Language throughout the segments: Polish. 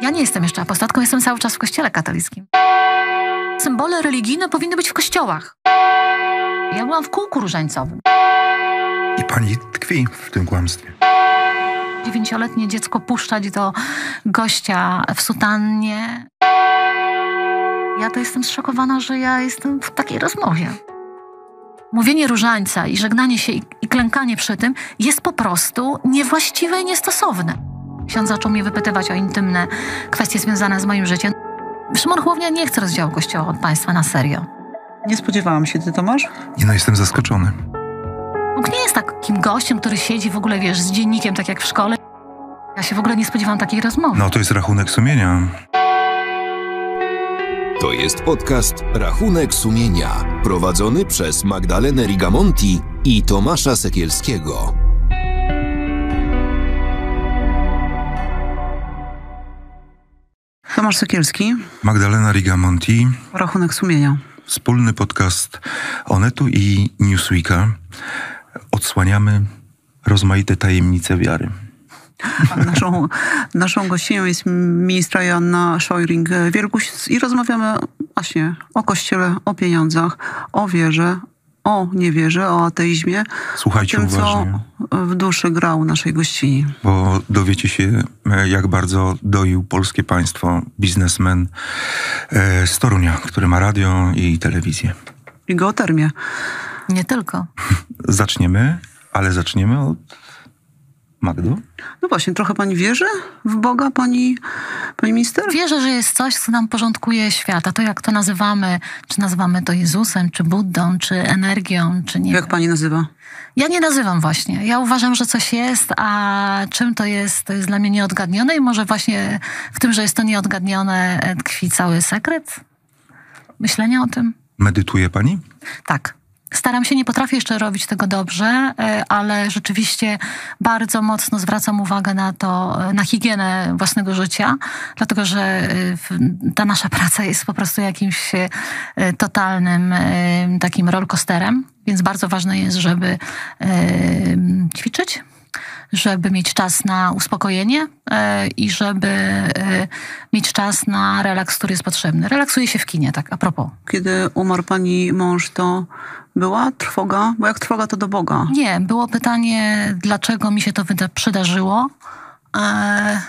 Ja nie jestem jeszcze apostatką, jestem cały czas w kościele katolickim. Symbole religijne powinny być w kościołach. Ja byłam w kółku różańcowym. I pani tkwi w tym kłamstwie. Dziewięcioletnie dziecko puszczać do gościa w sutannie. Ja to jestem zszokowana, że ja jestem w takiej rozmowie. Mówienie różańca i żegnanie się i, i klękanie przy tym jest po prostu niewłaściwe i niestosowne. Ksiądz zaczął mnie wypytywać o intymne kwestie związane z moim życiem. Szymon Hołownia nie chce rozdziału Kościoła od państwa na serio. Nie spodziewałam się, ty Tomasz? Nie no, jestem zaskoczony. Bóg nie jest takim gościem, który siedzi w ogóle, wiesz, z dziennikiem, tak jak w szkole. Ja się w ogóle nie spodziewałam takiej rozmowy. No to jest rachunek sumienia. To jest podcast Rachunek Sumienia, prowadzony przez Magdalenę Rigamonti i Tomasza Sekielskiego. Tomasz Sekielski, Magdalena Rigamonti, rachunek sumienia. wspólny podcast Onetu i Newsweeka. Odsłaniamy rozmaite tajemnice wiary. A naszą, naszą gościnią jest ministra Joanna Szojring-Wielguś i rozmawiamy właśnie o kościele, o pieniądzach, o wierze, o niewierze, o ateizmie. Słuchajcie o tym, uważnie. co w duszy grał naszej gościni. bo dowiecie się, e, jak bardzo doił polskie państwo biznesmen e, z Torunia, który ma radio i telewizję. I geotermię. Nie tylko. Zaczniemy, ale zaczniemy od Magdo. No właśnie, trochę pani wierzy w Boga, pani, pani minister? Wierzę, że jest coś, co nam porządkuje świata. To jak to nazywamy, czy nazywamy to Jezusem, czy Buddą, czy energią, czy nie Jak wiem. pani nazywa? Ja nie nazywam właśnie. Ja uważam, że coś jest, a czym to jest, to jest dla mnie nieodgadnione i może właśnie w tym, że jest to nieodgadnione, tkwi cały sekret myślenia o tym. Medytuje pani? Tak. Staram się, nie potrafię jeszcze robić tego dobrze, e, ale rzeczywiście bardzo mocno zwracam uwagę na to, e, na higienę własnego życia, dlatego że e, ta nasza praca jest po prostu jakimś totalnym takim rollercoasterem, więc bardzo ważne jest, żeby ćwiczyć, żeby mieć czas na uspokojenie e, i żeby e, mieć czas na relaks, który jest potrzebny. Relaksuję się w kinie, tak a propos. Kiedy umarł pani mąż, to była trwoga? Bo jak trwoga, to do Boga. Nie, było pytanie, dlaczego mi się to przydarzyło. E,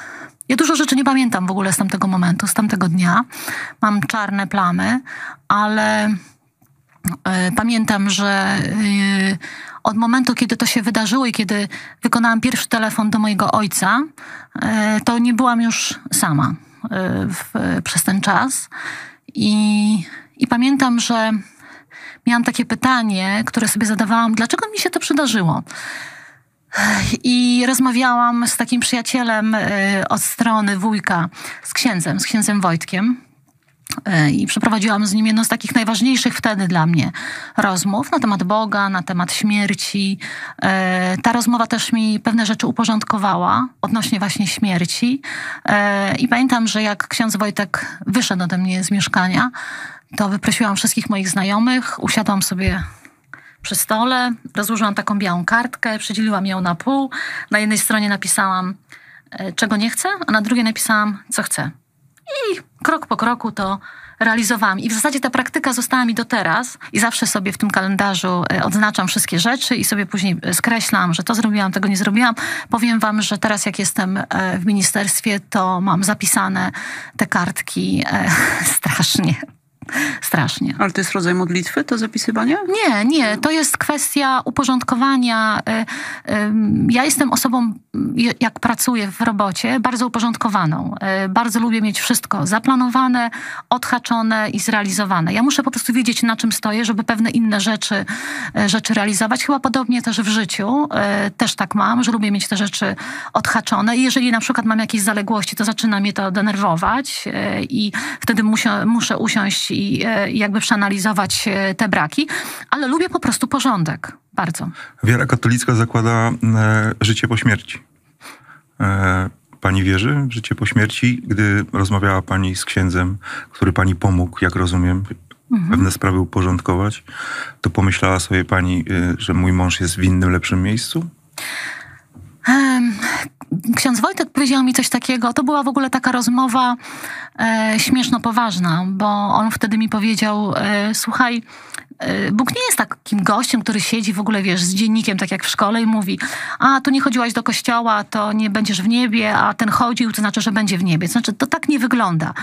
ja dużo rzeczy nie pamiętam w ogóle z tamtego momentu, z tamtego dnia. Mam czarne plamy, ale pamiętam, że od momentu, kiedy to się wydarzyło i kiedy wykonałam pierwszy telefon do mojego ojca, e, to nie byłam już sama e, w, przez ten czas. I, I pamiętam, że miałam takie pytanie, które sobie zadawałam, dlaczego mi się to przydarzyło? I rozmawiałam z takim przyjacielem y, od strony wujka, z księdzem, z księdzem Wojtkiem. Y, I przeprowadziłam z nim jedną z takich najważniejszych wtedy dla mnie rozmów na temat Boga, na temat śmierci. Y, Ta rozmowa też mi pewne rzeczy uporządkowała odnośnie właśnie śmierci. Y, I pamiętam, że jak ksiądz Wojtek wyszedł ode mnie z mieszkania, to wyprosiłam wszystkich moich znajomych, usiadłam sobie przy stole, rozłożyłam taką białą kartkę, przedzieliłam ją na pół. Na jednej stronie napisałam, e, czego nie chcę, a na drugiej napisałam, co chcę. I krok po kroku to realizowałam. I w zasadzie ta praktyka została mi do teraz i zawsze sobie w tym kalendarzu e, odznaczam wszystkie rzeczy i sobie później e, skreślam, że to zrobiłam, tego nie zrobiłam. Powiem wam, że teraz jak jestem e, w ministerstwie, to mam zapisane te kartki strasznie. Strasznie. Ale to jest rodzaj modlitwy, to zapisywanie? Nie, nie, to jest kwestia uporządkowania. Y, y, Ja jestem osobą, y, jak pracuję w robocie, bardzo uporządkowaną. Bardzo lubię mieć wszystko zaplanowane, odhaczone i zrealizowane. Ja muszę po prostu wiedzieć, na czym stoję, żeby pewne inne rzeczy, rzeczy realizować. Chyba podobnie też w życiu. Też tak mam, że lubię mieć te rzeczy odhaczone. I jeżeli na przykład mam jakieś zaległości, to zaczyna mnie to denerwować i wtedy muszę, muszę usiąść i e, jakby przeanalizować e, te braki, ale lubię po prostu porządek. Bardzo. Wiara katolicka zakłada e, życie po śmierci. Pani wierzy w życie po śmierci? Gdy rozmawiała pani z księdzem, który pani pomógł, jak rozumiem, pewne sprawy uporządkować, to pomyślała sobie pani, że mój mąż jest w innym, lepszym miejscu? Ksiądz Wojtek powiedział mi coś takiego, to była w ogóle taka rozmowa e, śmieszno-poważna, bo on wtedy mi powiedział, e, słuchaj, e, Bóg nie jest takim gościem, który siedzi w ogóle, wiesz, z dziennikiem, tak jak w szkole i mówi, a tu nie chodziłaś do kościoła, to nie będziesz w niebie, a ten chodził, to znaczy, że będzie w niebie. To znaczy, to tak nie wygląda.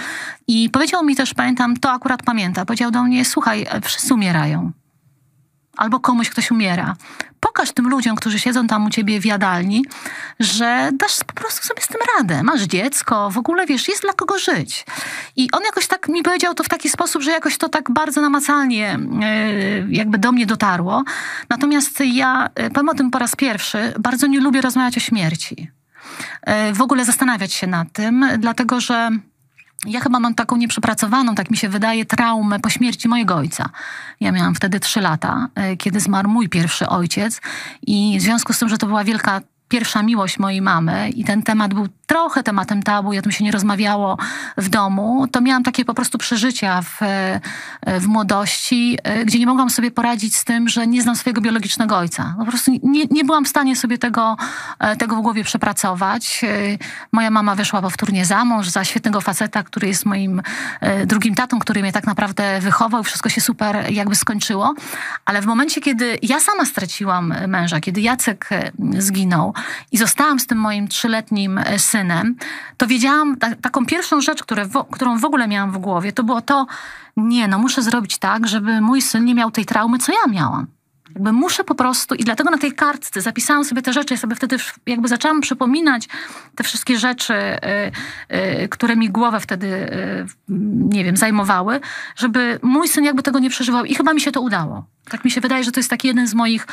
I powiedział mi też, pamiętam, to akurat pamięta, powiedział do mnie, słuchaj, wszyscy umierają albo komuś ktoś umiera. Pokaż tym ludziom, którzy siedzą tam u ciebie w jadalni, że dasz po prostu sobie z tym radę. Masz dziecko, w ogóle wiesz, jest dla kogo żyć. I on jakoś tak mi powiedział to w taki sposób, że jakoś to tak bardzo namacalnie yy, jakby do mnie dotarło. Natomiast ja, yy, powiem o tym po raz pierwszy, bardzo nie lubię rozmawiać o śmierci. Yy, w ogóle zastanawiać się nad tym, dlatego że ja chyba mam taką nieprzepracowaną, tak mi się wydaje, traumę po śmierci mojego ojca. Ja miałam wtedy trzy lata, y, kiedy zmarł mój pierwszy ojciec i w związku z tym, że to była wielka pierwsza miłość mojej mamy i ten temat był trochę tematem tabu i o tym się nie rozmawiało w domu, to miałam takie po prostu przeżycia w, w młodości, gdzie nie mogłam sobie poradzić z tym, że nie znam swojego biologicznego ojca. Po prostu nie, nie byłam w stanie sobie tego, tego w głowie przepracować. Moja mama wyszła powtórnie za mąż, za świetnego faceta, który jest moim drugim tatą, który mnie tak naprawdę wychował i wszystko się super jakby skończyło. Ale w momencie, kiedy ja sama straciłam męża, kiedy Jacek zginął i zostałam z tym moim trzyletnim synem, to wiedziałam, ta, taką pierwszą rzecz, które, którą w ogóle miałam w głowie, to było to, nie, no muszę zrobić tak, żeby mój syn nie miał tej traumy, co ja miałam. Jakby muszę po prostu, i dlatego na tej kartce zapisałam sobie te rzeczy, ja sobie wtedy jakby zaczęłam przypominać te wszystkie rzeczy, y, y, które mi głowę wtedy, y, nie wiem, zajmowały, żeby mój syn jakby tego nie przeżywał i chyba mi się to udało. Tak mi się wydaje, że to jest taki jeden z moich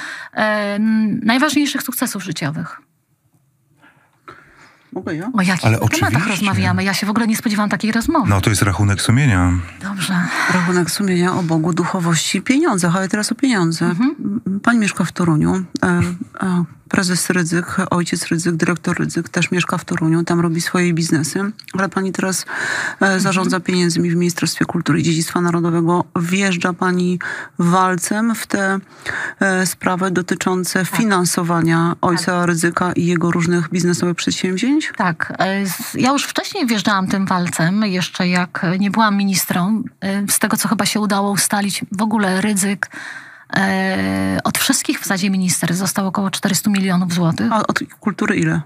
najważniejszych sukcesów życiowych. Mogę ja? O jakich Ale tematach oczywiście. rozmawiamy? Ja się w ogóle nie spodziewałam takiej rozmowy. No to jest rachunek sumienia. Dobrze. Rachunek sumienia o Bogu, duchowości i pieniądzach, ale teraz o pieniądze. Mhm. Pani mieszka w Toruniu. E, e, prezes Rydzyk, ojciec Rydzyk, dyrektor Rydzyk też mieszka w Toruniu, tam robi swoje biznesy, ale pani teraz e, zarządza pieniędzmi w Ministerstwie Kultury i Dziedzictwa Narodowego. Wjeżdża pani walcem w te e, sprawy dotyczące finansowania ojca Rydzyka i jego różnych biznesowych przedsięwzięć? Tak. e, Ja już wcześniej wjeżdżałam tym walcem, jeszcze jak nie byłam ministrą. Z tego, co chyba się udało ustalić, w ogóle ryzyk e, od wszystkich w zasadzie minister został około 400 milionów złotych. A od kultury ile?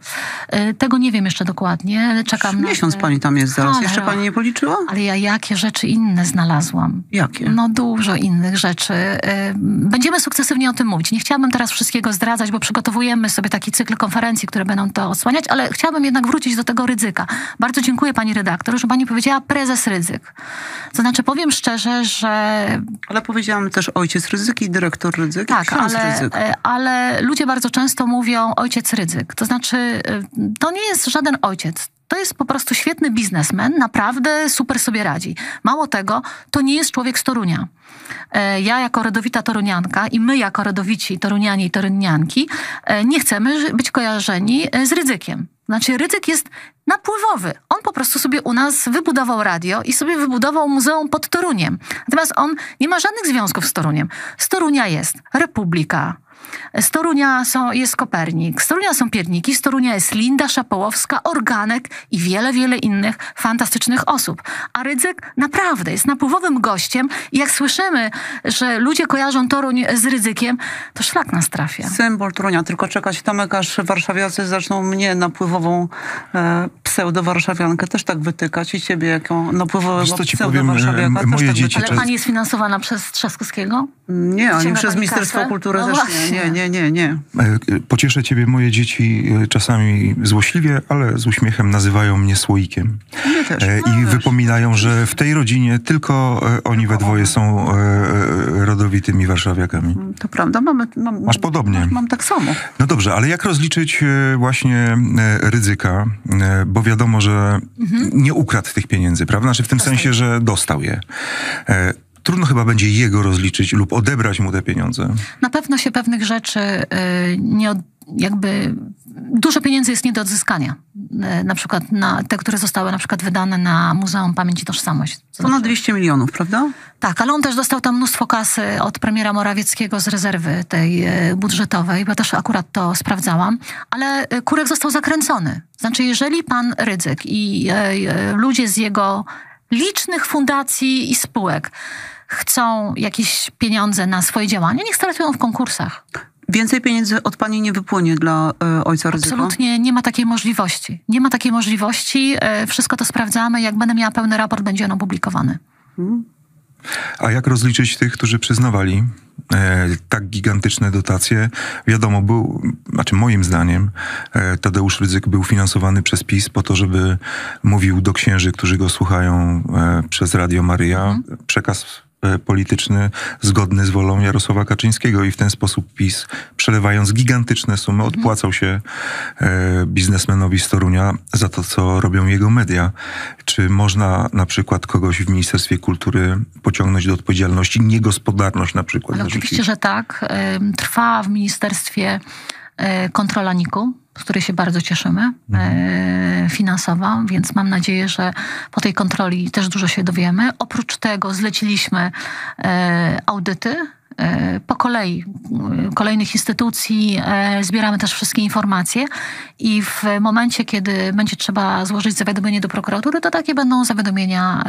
E, Tego nie wiem jeszcze dokładnie. Czekam na Miesiąc te- pani tam jest zaraz. Jeszcze Cholera. pani nie policzyła? Ale ja jakie rzeczy inne znalazłam. Jakie? No dużo innych rzeczy. Y, Będziemy sukcesywnie o tym mówić. Nie chciałabym teraz wszystkiego zdradzać, bo przygotowujemy sobie taki cykl konferencji, które będą to odsłaniać, ale chciałabym jednak wrócić do tego ryzyka. Bardzo dziękuję pani redaktor, że pani powiedziała prezes ryzyk. To znaczy powiem szczerze, że Ale powiedziałam też ojciec Rydzyk i dyrektor Rydzyk tak, ale, Rydzyk. e, ale ludzie bardzo często mówią ojciec ryzyk. To znaczy, e, to nie jest żaden ojciec. To jest po prostu świetny biznesmen, naprawdę super sobie radzi. Mało tego, to nie jest człowiek z Torunia. E, Ja jako rodowita torunianka i my jako rodowici torunianie i torunianki e, nie chcemy być kojarzeni e, z ryzykiem. Znaczy ryzyk jest napływowy. On po prostu sobie u nas wybudował radio i sobie wybudował muzeum pod Toruniem. Natomiast on nie ma żadnych związków z Toruniem. Z Torunia jest Republika, z Torunia są, jest Kopernik, z Torunia są Pierniki, z Torunia jest Linda Szapołowska, Organek i wiele, wiele innych fantastycznych osób. A Rydzyk naprawdę jest napływowym gościem i jak słyszymy, że ludzie kojarzą Toruń z Rydzykiem, to szlak nas trafia. Symbol Torunia. Tylko czekać Tomek, aż warszawiacy zaczną mnie napływową e, pseudo-warszawiankę też tak wytykać i ciebie jako napływowego pseudo-warszawiaka e, też moje tak dzieci Ale wytykać. pani jest finansowana przez Trzaskowskiego? Nie, ani przez Ministerstwo? Kultury No też właśnie. nie. Nie, nie, nie, nie. Pocieszę ciebie, moje dzieci e, czasami złośliwie, ale z uśmiechem nazywają mnie słoikiem. Nie też. E, No, I wiesz. wypominają, że w tej rodzinie tylko e, oni we dwoje są rodowitymi warszawiakami. To prawda, mamy, mam, Masz podobnie. Mam, mam tak samo. No dobrze, ale jak rozliczyć właśnie ryzyka? Bo wiadomo, że nie ukradł tych pieniędzy, prawda? Znaczy w tym sensie, że dostał je. Trudno chyba będzie jego rozliczyć lub odebrać mu te pieniądze. Na pewno się pewnych rzeczy y, nie, od, jakby dużo pieniędzy jest nie do odzyskania. E, Na przykład na te, które zostały na przykład wydane na Muzeum Pamięć i Tożsamość. To Ponad znaczy- 200 milionów, prawda? tak, ale on też dostał tam mnóstwo kasy od premiera Morawieckiego z rezerwy tej e, budżetowej, bo też akurat to sprawdzałam. Ale Kurek został zakręcony. Znaczy, jeżeli pan Rydzyk i ludzie z jego licznych fundacji i spółek chcą jakieś pieniądze na swoje działania, niech startują w konkursach. Więcej pieniędzy od pani nie wypłynie dla e, ojca ryzyka? Absolutnie nie ma takiej możliwości. Nie ma takiej możliwości. E, Wszystko to sprawdzamy. Jak będę miała pełny raport, będzie on opublikowany. A jak rozliczyć tych, którzy przyznawali e, tak gigantyczne dotacje? Wiadomo, był, znaczy moim zdaniem, e, Tadeusz Rydzyk był finansowany przez PiS po to, żeby mówił do księży, którzy go słuchają e, przez Radio Maryja, przekaz e, polityczny zgodny z wolą Jarosława Kaczyńskiego i w ten sposób PiS, przelewając gigantyczne sumy, odpłacał się e, biznesmenowi z Torunia za to, co robią jego media. Czy można na przykład kogoś w Ministerstwie Kultury pociągnąć do odpowiedzialności? Niegospodarność na przykład. Ale oczywiście, że tak. Ym, Trwa w ministerstwie kontrola NIK-u, z której się bardzo cieszymy, y, finansowa, więc mam nadzieję, że po tej kontroli też dużo się dowiemy. Oprócz tego zleciliśmy y, audyty po kolei y, kolejnych instytucji, y, zbieramy też wszystkie informacje i w momencie, kiedy będzie trzeba złożyć zawiadomienie do prokuratury, to takie będą zawiadomienia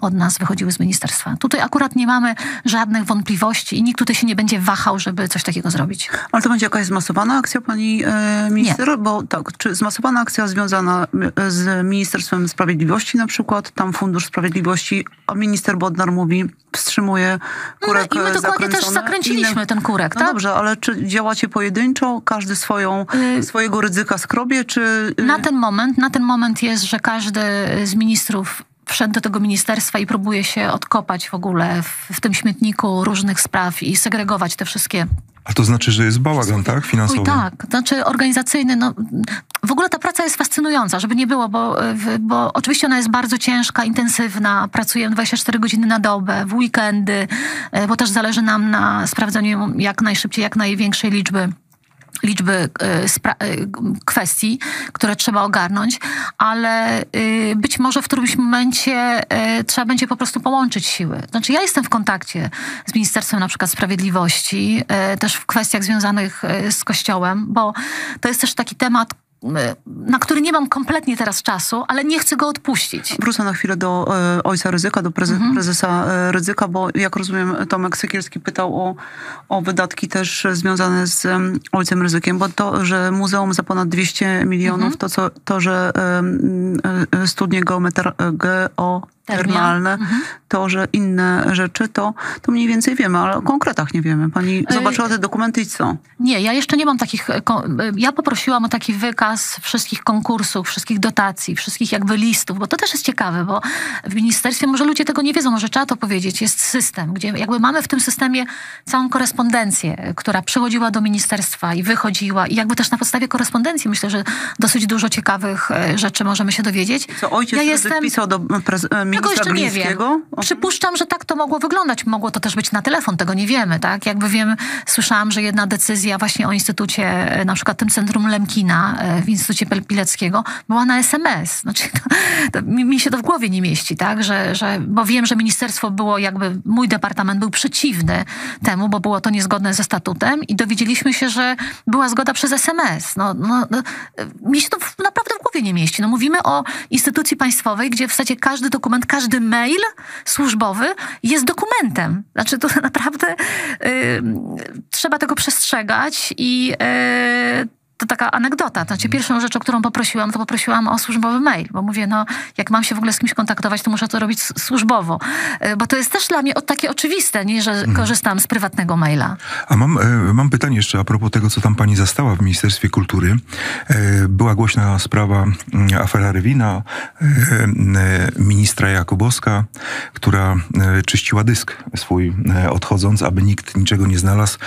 od nas wychodziły z ministerstwa. Tutaj akurat nie mamy żadnych wątpliwości i nikt tutaj się nie będzie wahał, żeby coś takiego zrobić. Ale to będzie jakaś zmasowana akcja pani e, minister? Bo tak, czy zmasowana akcja związana e, z Ministerstwem Sprawiedliwości na przykład, tam Fundusz Sprawiedliwości, a minister Bodnar mówi, wstrzymuje kurek No i my e, dokładnie też zakręciliśmy inne- ten kurek, No tak? dobrze, ale czy działacie pojedynczo, każdy swoją, Y- swojego ryzyka skrobie, czy... y, Na ten moment, na ten moment jest, że każdy z ministrów wszedł do tego ministerstwa i próbuje się odkopać w ogóle w, w tym śmietniku różnych spraw i segregować te wszystkie A to znaczy, że jest bałagan, tak? Finansowy. Oj, tak, znaczy organizacyjny, no w ogóle ta praca jest fascynująca, żeby nie było, bo, bo oczywiście ona jest bardzo ciężka, intensywna, pracujemy 24 godziny na dobę, w weekendy, e, bo też zależy nam na sprawdzeniu jak najszybciej, jak największej liczby liczby e, e, kwestii, które trzeba ogarnąć, ale y, być może w którymś momencie e, trzeba będzie po prostu połączyć siły. Znaczy ja jestem w kontakcie z Ministerstwem na przykład Sprawiedliwości, też w kwestiach związanych z Kościołem, bo to jest też taki temat, na który nie mam kompletnie teraz czasu, ale nie chcę go odpuścić. Wrócę na chwilę do e, ojca Ryzyka, do preze, Mhm. prezesa e, Ryzyka, bo jak rozumiem, Tomek Sekielski pytał o, o wydatki też związane z em, ojcem Ryzykiem, bo to, że muzeum za ponad 200 milionów, Mhm. to, co, to, że e, e, geotermalne, Mhm. to, że inne rzeczy, to, to mniej więcej wiemy, ale o konkretach nie wiemy. Pani E, zobaczyła te dokumenty i co? Nie, ja jeszcze nie mam takich. Ja poprosiłam o taki wykaz wszystkich konkursów, wszystkich dotacji, wszystkich jakby listów, bo to też jest ciekawe, bo w ministerstwie może ludzie tego nie wiedzą, może trzeba to powiedzieć. Jest system, gdzie jakby mamy w tym systemie całą korespondencję, która przychodziła do ministerstwa i wychodziła, i jakby też na podstawie korespondencji myślę, że dosyć dużo ciekawych e, rzeczy możemy się dowiedzieć. Co ojciec ja jestem. pisał do e, Tego jeszcze nie wiem. Przypuszczam, że tak to mogło wyglądać. Mogło to też być na telefon, tego nie wiemy, tak? Jakby wiem, słyszałam, że jedna decyzja właśnie o instytucie, e, na przykład tym Centrum Lemkina e, w Instytucie Pileckiego, była na SMS. Znaczy, to, to mi, mi się to w głowie nie mieści, tak? Że, że, bo wiem, że ministerstwo było jakby, mój departament był przeciwny temu, bo było to niezgodne ze statutem i dowiedzieliśmy się, że była zgoda przez SMS. No, no, no, e, mi się to w, naprawdę w głowie nie mieści. No, mówimy o instytucji państwowej, gdzie w zasadzie każdy dokument, każdy mail służbowy jest dokumentem. Znaczy to naprawdę y, trzeba tego przestrzegać i y, to taka anegdota. Znaczy pierwszą rzecz, o którą poprosiłam, to poprosiłam o służbowy mail, bo mówię, no jak mam się w ogóle z kimś kontaktować, to muszę to robić służbowo. Y, Bo to jest też dla mnie takie oczywiste, nie, że korzystam z prywatnego maila. A mam, e, mam pytanie jeszcze a propos tego, co tam pani zastała w Ministerstwie Kultury. E, Była głośna sprawa mm, afera Rywina, e, e, ministra Jakubowska, która e, czyściła dysk swój e, odchodząc, aby nikt niczego nie znalazł.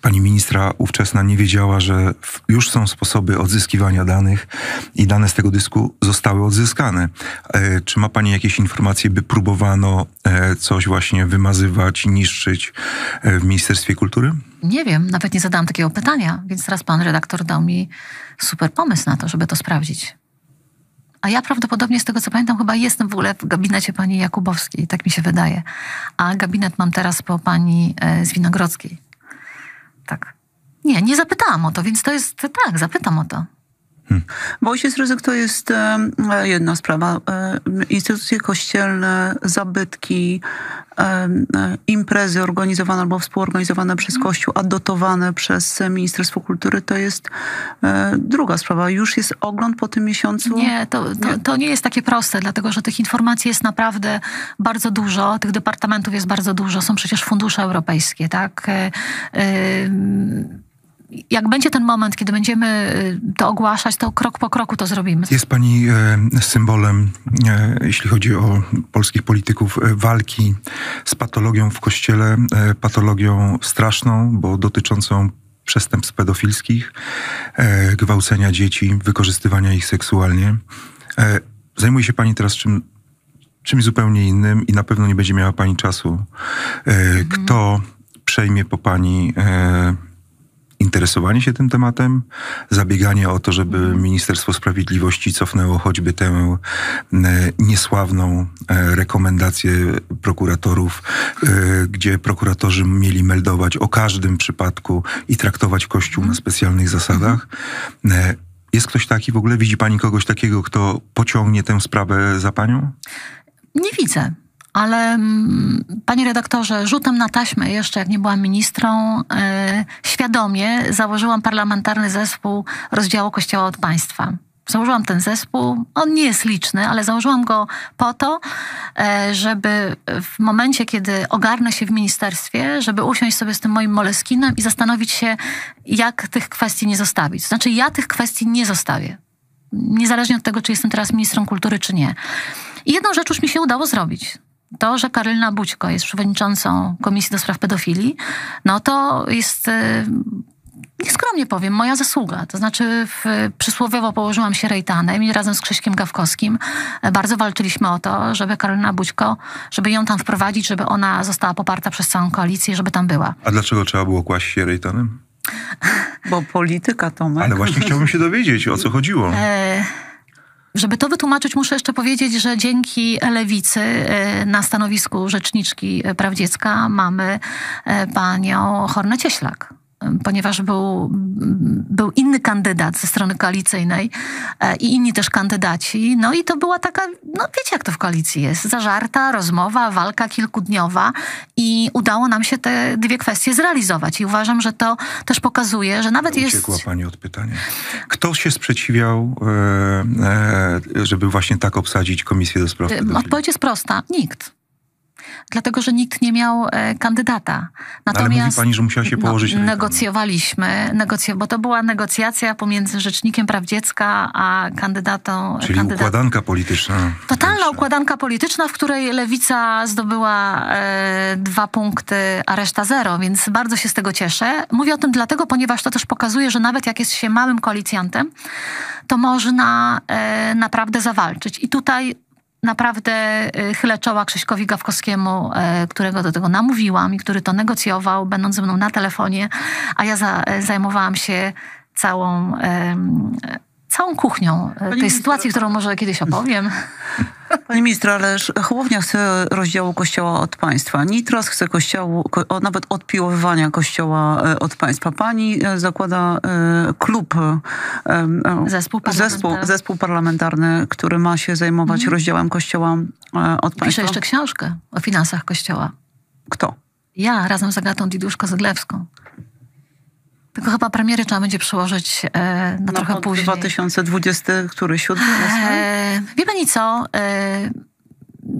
Pani ministra ówczesna nie wiedziała, że już są sposoby odzyskiwania danych i dane z tego dysku zostały odzyskane. E, czy ma Pani jakieś informacje, by próbowano e, coś właśnie wymazywać, niszczyć e, w Ministerstwie Kultury? Nie wiem, nawet nie zadałam takiego pytania, więc teraz pan redaktor dał mi super pomysł na to, żeby to sprawdzić. A ja prawdopodobnie, z tego co pamiętam, chyba jestem w ogóle w gabinecie pani Jakubowskiej, tak mi się wydaje. A gabinet mam teraz po pani Zwinogrodzkiej. Tak. Nie, nie zapytałam o to, więc to jest, tak, zapytam o to. Bo ojciec ryzyk to jest e, jedna sprawa. E, instytucje kościelne, zabytki, e, e, imprezy organizowane albo współorganizowane przez Kościół, a dotowane przez Ministerstwo Kultury to jest e, druga sprawa. Już jest ogląd po tym miesiącu? Nie to, to, to nie jest takie proste, dlatego że tych informacji jest naprawdę bardzo dużo, tych departamentów jest bardzo dużo, są przecież fundusze europejskie, tak? E, e, Jak będzie ten moment, kiedy będziemy e, to ogłaszać, to krok po kroku to zrobimy. Jest pani e, symbolem, e, jeśli chodzi o polskich polityków, e, walki z patologią w kościele, patologią straszną, bo dotyczącą przestępstw pedofilskich, gwałcenia dzieci, wykorzystywania ich seksualnie. Zajmuje się pani teraz czym, czymś zupełnie innym i na pewno nie będzie miała pani czasu. Kto przejmie po pani interesowanie się tym tematem, zabieganie o to, żeby Ministerstwo Sprawiedliwości cofnęło choćby tę e, niesławną e, rekomendację prokuratorów, e, gdzie prokuratorzy mieli meldować o każdym przypadku i traktować Kościół na specjalnych zasadach. E, Jest ktoś taki, w ogóle widzi pani kogoś takiego, kto pociągnie tę sprawę za panią? Nie widzę. Ale mm, panie redaktorze, rzutem na taśmę jeszcze, jak nie byłam ministrą, e, świadomie założyłam parlamentarny zespół rozdziału Kościoła od państwa. Założyłam ten zespół. On nie jest liczny, ale założyłam go po to, e, żeby w momencie, kiedy ogarnę się w ministerstwie, żeby usiąść sobie z tym moim moleskinem i zastanowić się, jak tych kwestii nie zostawić. Znaczy, ja tych kwestii nie zostawię. Niezależnie od tego, czy jestem teraz ministrem kultury, czy nie. I jedną rzecz już mi się udało zrobić. To, że Karolina Bućko jest przewodniczącą Komisji do Spraw Pedofilii, no to jest, e, nieskromnie powiem, moja zasługa. To znaczy w, przysłowiowo położyłam się rejtanem i razem z Krzyśkiem Gawkowskim e, bardzo walczyliśmy o to, żeby Karolina Bućko, żeby ją tam wprowadzić, żeby ona została poparta przez całą koalicję, żeby tam była. A dlaczego trzeba było kłaść się rejtanem? Bo polityka, Tomek. Ale właśnie chciałbym się dowiedzieć, o co chodziło. E, Żeby to wytłumaczyć, muszę jeszcze powiedzieć, że dzięki lewicy e, na stanowisku rzeczniczki praw dziecka mamy e, panią Hornę Cieślak. Ponieważ był, był inny kandydat ze strony koalicyjnej e, i inni też kandydaci. No i to była taka, no wiecie jak to w koalicji jest, zażarta rozmowa, walka kilkudniowa i udało nam się te dwie kwestie zrealizować. I uważam, że to też pokazuje, że nawet jest... Uciekła pani od pytania. Kto się sprzeciwiał, e, e, żeby właśnie tak obsadzić Komisję do Spraw? Odpowiedź jest prosta. Nikt. Dlatego, że nikt nie miał e, kandydata. Ale mówi pani, że musiała się położyć No, negocjowaliśmy, negocja, bo to była negocjacja pomiędzy Rzecznikiem Praw Dziecka a kandydatą. Czyli kandydat... układanka polityczna. Totalna układanka polityczna, w której lewica zdobyła e, dwa punkty, a reszta zero, więc bardzo się z tego cieszę. Mówię o tym dlatego, ponieważ to też pokazuje, że nawet jak jest się małym koalicjantem, to można e, naprawdę zawalczyć. I tutaj naprawdę e, chylę czoła Krzyśkowi Gawkowskiemu, e, którego do tego namówiłam i który to negocjował, będąc ze mną na telefonie, a ja za, e, zajmowałam się całą... Całą kuchnią e, tej minister- sytuacji, którą może kiedyś opowiem. Panie ministrze, ale Hołownia chce rozdziału Kościoła od państwa. Nitras chce kościołu, nawet odpiłowywania Kościoła e, od państwa. Pani e, zakłada klub, e, e, Zespół zespół, parlamentarny. zespół parlamentarny, który ma się zajmować rozdziałem Kościoła od Piszę państwa. jeszcze książkę o finansach Kościoła. Kto? Ja razem z Agatą Diduszko-Zydlewską. Tylko chyba premiery trzeba będzie przełożyć e, na trochę rok później. 2020, który siódmy? ósmy? E, wie pani co? E,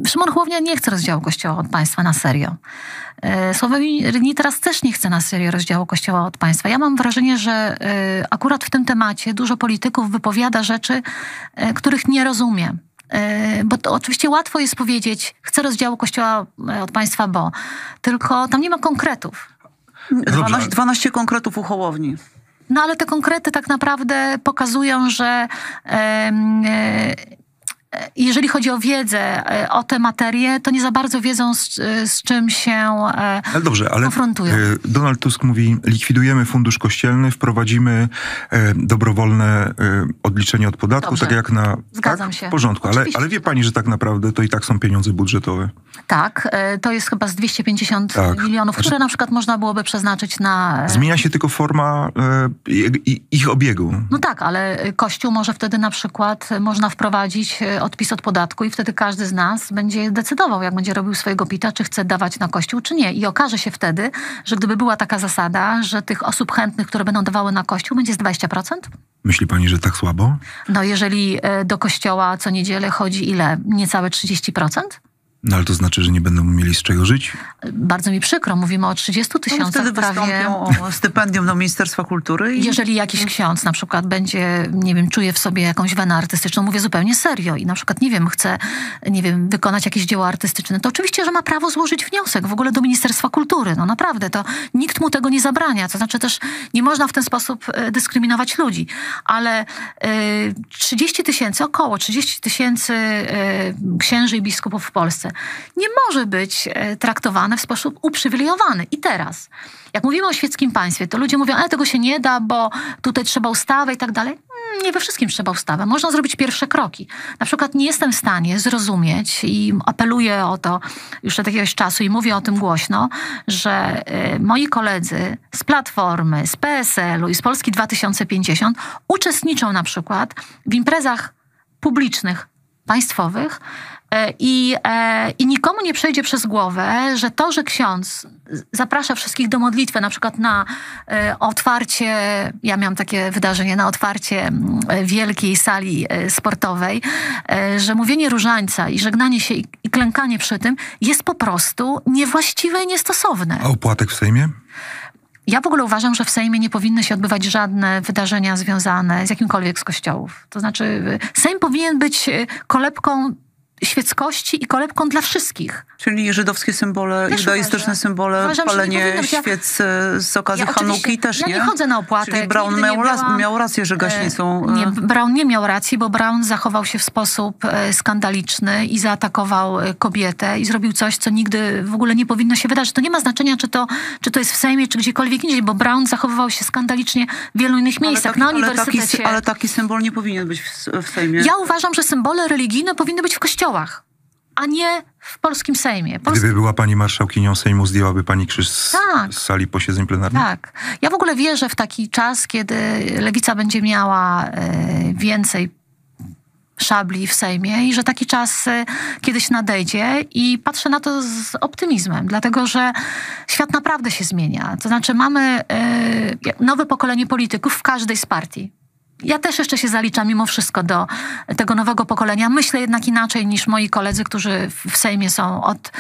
Szymon Hołownia nie chce rozdziału Kościoła od państwa na serio. E, Sławomir teraz też nie chce na serio rozdziału Kościoła od państwa. Ja mam wrażenie, że e, akurat w tym temacie dużo polityków wypowiada rzeczy, e, których nie rozumie. E, Bo to oczywiście łatwo jest powiedzieć, chcę rozdziału Kościoła od państwa, bo. Tylko tam nie ma konkretów. Dobrze, 12, ale- 12 konkretów u Hołowni. No ale te konkrety tak naprawdę pokazują, że e, jeżeli chodzi o wiedzę, e, o te materie, to nie za bardzo wiedzą, z, z czym się e, Ale dobrze, ale konfrontują. e, Donald Tusk mówi, likwidujemy fundusz kościelny, wprowadzimy dobrowolne odliczenie od podatku, Dobrze. tak jak na... Zgadzam tak? się. W porządku, ale, ale wie pani, że tak naprawdę to i tak są pieniądze budżetowe. Tak, to jest chyba z 250 Tak. milionów, Znaczy- które na przykład można byłoby przeznaczyć na... Zmienia się tylko forma ich obiegu. No tak, ale Kościół może wtedy na przykład można wprowadzić odpis od podatku i wtedy każdy z nas będzie decydował, jak będzie robił swojego pita, czy chce dawać na Kościół, czy nie. I okaże się wtedy, że gdyby była taka zasada, że tych osób chętnych, które będą dawały na Kościół, będzie z 20%. Myśli pani, że tak słabo? No jeżeli e, do kościoła co niedzielę chodzi ile? Niecałe 30%? No ale to znaczy, że nie będą mieli z czego żyć? Bardzo mi przykro, mówimy o 30 Oni tysiącach wtedy prawie. wystąpią o stypendium do Ministerstwa Kultury i Jeżeli jakiś ksiądz na przykład będzie, nie wiem, czuje w sobie jakąś wenę artystyczną, mówię zupełnie serio i na przykład, nie wiem, chce, nie wiem, wykonać jakieś dzieło artystyczne, to oczywiście, że ma prawo złożyć wniosek w ogóle do Ministerstwa Kultury. No naprawdę, to nikt mu tego nie zabrania. To znaczy też nie można w ten sposób e, dyskryminować ludzi. Ale e, 30 tysięcy, około 30 tysięcy e, księży i biskupów w Polsce nie może być e, traktowane w sposób uprzywilejowany. I teraz, jak mówimy o świeckim państwie, to ludzie mówią, ale tego się nie da, bo tutaj trzeba ustawę i tak dalej. Mm, Nie we wszystkim trzeba ustawę. Można zrobić pierwsze kroki. Na przykład nie jestem w stanie zrozumieć i apeluję o to już od jakiegoś czasu i mówię o tym głośno, że e, moi koledzy z Platformy, z PSL-u i z Polski 2050 uczestniczą na przykład w imprezach publicznych, państwowych i, e, i nikomu nie przejdzie przez głowę, że to, że ksiądz zaprasza wszystkich do modlitwy, na przykład na e, otwarcie, ja miałam takie wydarzenie, na otwarcie mm, e, wielkiej sali e, sportowej, e, że mówienie różańca i żegnanie się i, i klękanie przy tym jest po prostu niewłaściwe i niestosowne. A opłatek w Sejmie? Ja w ogóle uważam, że w Sejmie nie powinny się odbywać żadne wydarzenia związane z jakimkolwiek z kościołów. To znaczy, Sejm powinien być kolebką świeckości i kolebką dla wszystkich. Czyli żydowskie symbole, Też judaistyczne uważam. symbole, Uważam, nie palenie. Ja- świec e, z okazji Ja Hanuki też, ja nie? nie chodzę na opłatek, Czyli Brown nie miał, byłam, miał rację, że gaśnicą... E, Nie, e, Brown nie miał racji, bo Brown zachował się w sposób e, skandaliczny i zaatakował e, kobietę i zrobił coś, co nigdy w ogóle nie powinno się wydarzyć. To nie ma znaczenia, czy to, czy to jest w Sejmie, czy gdziekolwiek indziej, bo Brown zachowywał się skandalicznie w wielu innych ale miejscach. taki- na ale uniwersytecie. taki, ale taki symbol nie powinien być w, w Sejmie. Ja uważam, że symbole religijne powinny być w kościołach, a nie w polskim Sejmie. Polski... Gdyby była pani marszałkinią Sejmu, zdjęłaby pani krzyż z, Tak. z sali posiedzeń plenarnych? Tak. Ja w ogóle wierzę w taki czas, kiedy lewica będzie miała e, więcej szabli w Sejmie i że taki czas e, kiedyś nadejdzie i patrzę na to z optymizmem, dlatego że świat naprawdę się zmienia. To znaczy mamy e, nowe pokolenie polityków w każdej z partii. Ja też jeszcze się zaliczam mimo wszystko do tego nowego pokolenia. Myślę jednak inaczej niż moi koledzy, którzy w Sejmie są od,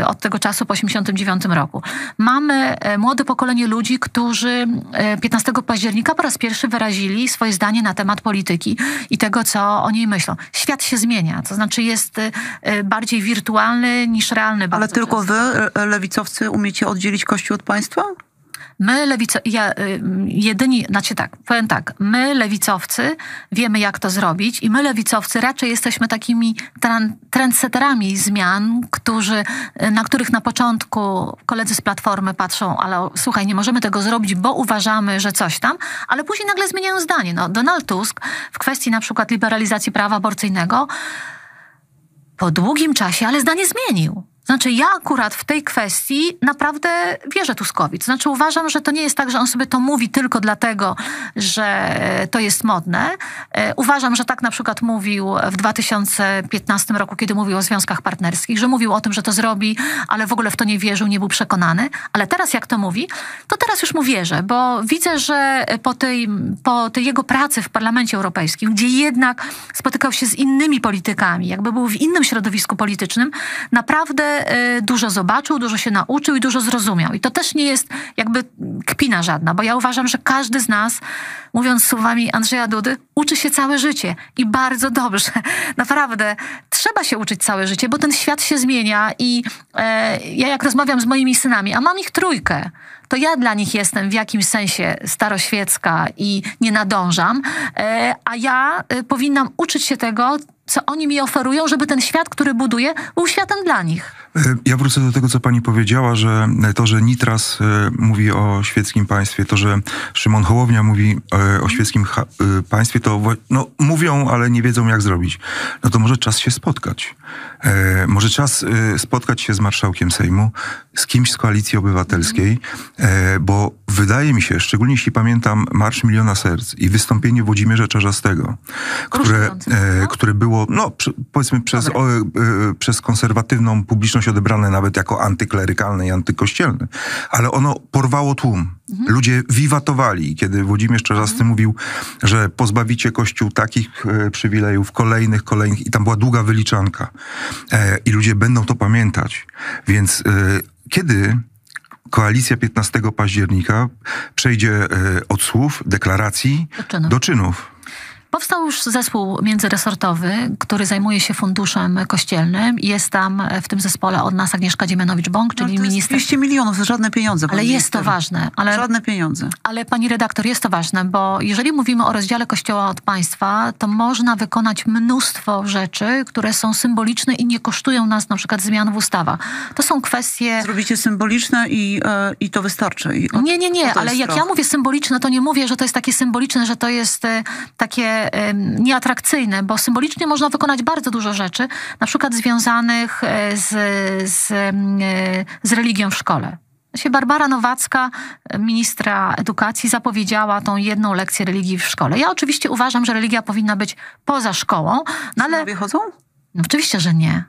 y, od tego czasu po 89 roku. Mamy e, młode pokolenie ludzi, którzy e, 15 października po raz pierwszy wyrazili swoje zdanie na temat polityki i tego, co o niej myślą. Świat się zmienia, to znaczy jest y, y, bardziej wirtualny niż realny. Ale tylko często. wy, e, lewicowcy, umiecie oddzielić Kościół od państwa? My, lewico, ja, y, jedyni, znaczy tak, powiem tak, my, lewicowcy, wiemy jak to zrobić i my, lewicowcy, raczej jesteśmy takimi trendsetterami zmian, którzy, y, na których na początku koledzy z Platformy patrzą, ale słuchaj, nie możemy tego zrobić, bo uważamy, że coś tam, ale później nagle zmieniają zdanie. No, Donald Tusk w kwestii na przykład liberalizacji prawa aborcyjnego po długim czasie, ale zdanie zmienił. Znaczy, ja akurat w tej kwestii naprawdę wierzę Tuskowi. Znaczy, uważam, że to nie jest tak, że on sobie to mówi tylko dlatego, że to jest modne. E, Uważam, że tak na przykład mówił w 2015 roku, kiedy mówił o związkach partnerskich, że mówił o tym, że to zrobi, ale w ogóle w to nie wierzył, nie był przekonany. Ale teraz, jak to mówi, to teraz już mu wierzę, bo widzę, że po tej, po tej jego pracy w Parlamencie Europejskim, gdzie jednak spotykał się z innymi politykami, jakby był w innym środowisku politycznym, naprawdę e, dużo zobaczył, dużo się nauczył i dużo zrozumiał. I to też nie jest jakby kpina żadna, bo ja uważam, że każdy z nas, mówiąc słowami Andrzeja Dudy, uczy się całe życie i bardzo dobrze. Naprawdę trzeba się uczyć całe życie, bo ten świat się zmienia i e, ja jak rozmawiam z moimi synami, a mam ich trójkę, to ja dla nich jestem w jakimś sensie staroświecka i nie nadążam, e, a ja e, powinnam uczyć się tego, co oni mi oferują, żeby ten świat, który buduję, był światem dla nich. E, Ja wrócę do tego, co pani powiedziała, że to, że Nitras e, mówi o świeckim państwie, to, że Szymon Hołownia mówi e, o świeckim państwie, to no, mówią, ale nie wiedzą, jak zrobić. No to może czas się spotkać. E, Może czas e, spotkać się z marszałkiem Sejmu, z kimś z Koalicji Obywatelskiej, e, bo wydaje mi się, szczególnie jeśli pamiętam Marsz Miliona Serc i wystąpienie Włodzimierza Czarzastego, które, no. które było, no, przy- powiedzmy, przez, o, przez konserwatywną publiczność odebrane nawet jako antyklerykalne i antykościelne, ale ono porwało tłum. Ludzie wiwatowali, kiedy Włodzimierz Czarzasty mówił, że pozbawicie Kościół takich przywilejów, kolejnych, kolejnych, i tam była długa wyliczanka. E, I ludzie będą to pamiętać. Więc e, kiedy koalicja 15 października przejdzie e, od słów, deklaracji Do czynów. do czynów. Powstał już zespół międzyresortowy, który zajmuje się funduszem kościelnym. Jest tam e, w tym zespole od nas Agnieszka Dziemianowicz-Bąk, czyli No, to jest minister. 200 milionów, to żadne pieniądze. Ale jest to ważne. Ale Żadne pieniądze. Ale pani redaktor, jest to ważne, bo jeżeli mówimy o rozdziale Kościoła od państwa, to można wykonać mnóstwo rzeczy, które są symboliczne i nie kosztują nas na przykład zmian w ustawach. To są kwestie... Zrobicie symboliczne i, e, i to wystarczy. I o- Nie, nie, nie, ale jak strach. ja mówię symboliczne, to nie mówię, że to jest takie symboliczne, że to jest e, takie nieatrakcyjne, bo symbolicznie można wykonać bardzo dużo rzeczy, na przykład związanych e, z, z, e, z religią w szkole. Barbara Nowacka, e, ministra edukacji, zapowiedziała tą jedną lekcję religii w szkole. Ja oczywiście uważam, że religia powinna być poza szkołą, no ale Synowie chodzą? no oczywiście, że nie.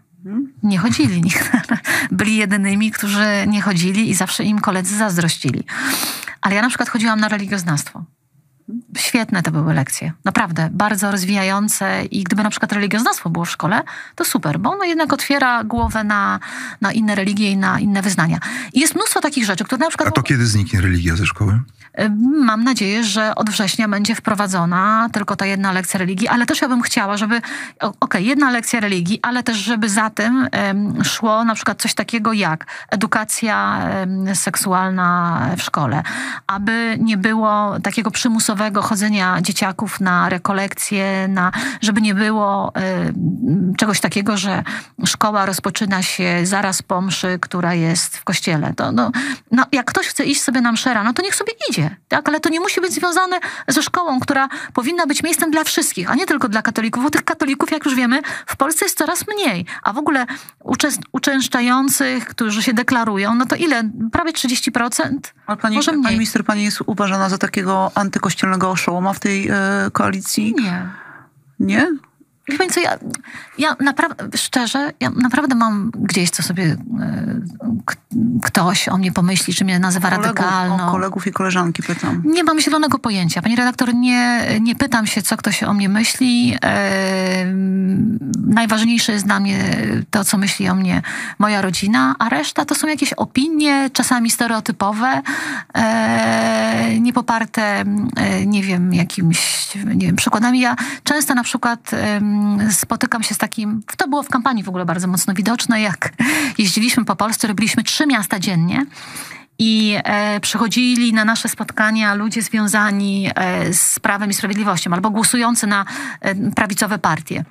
Nie chodzili. Byli jedynymi, którzy nie chodzili i zawsze im koledzy zazdrościli. Ale ja na przykład chodziłam na religioznawstwo. Świetne to były lekcje. Naprawdę, bardzo rozwijające i gdyby na przykład religioznawstwo było w szkole, to super, bo ono jednak otwiera głowę na, na inne religie i na inne wyznania. I jest mnóstwo takich rzeczy, które na przykład... A to kiedy zniknie religia ze szkoły? Mam nadzieję, że od września będzie wprowadzona tylko ta jedna lekcja religii, ale też ja bym chciała, żeby, okej, jedna lekcja religii, ale też żeby za tym em, szło na przykład coś takiego jak edukacja em, seksualna w szkole, aby nie było takiego przymusowego chodzenia dzieciaków na rekolekcje, na, żeby nie było em, czegoś takiego, że szkoła rozpoczyna się zaraz po mszy, która jest w kościele. To, no, no, jak ktoś chce iść sobie na mszę rano, to niech sobie idzie, tak? ale to nie musi być związane ze szkołą, która powinna być miejscem dla wszystkich, a nie tylko dla katolików, bo tych katolików, jak już wiemy, w Polsce jest coraz mniej, a w ogóle uczęszczających, którzy się deklarują, no to ile? Prawie 30%? Ale pani, Może pani mniej. minister, pani jest uważana za takiego antykościelnego oszołoma w tej e, koalicji? Nie. Nie? Wie pani co, ja, ja naprawdę, szczerze, ja naprawdę mam gdzieś, co sobie e, ktoś o mnie pomyśli, czy mnie nazywa Kolegów, radykalną. o kolegów i koleżanki pytam. Nie mam zielonego pojęcia. Pani redaktor, nie, nie pytam się, co ktoś o mnie myśli. E, najważniejsze jest dla mnie to, co myśli o mnie moja rodzina, a reszta to są jakieś opinie, czasami stereotypowe, e, niepoparte, e, nie wiem, jakimś nie wiem, przykładami. Ja często na przykład em, spotykam się z takim, to było w kampanii w ogóle bardzo mocno widoczne, jak jeździliśmy po Polsce, robiliśmy trzy miasta dziennie. I e, przychodzili na nasze spotkania ludzie związani e, z Prawem i Sprawiedliwością albo głosujący na e, prawicowe partie.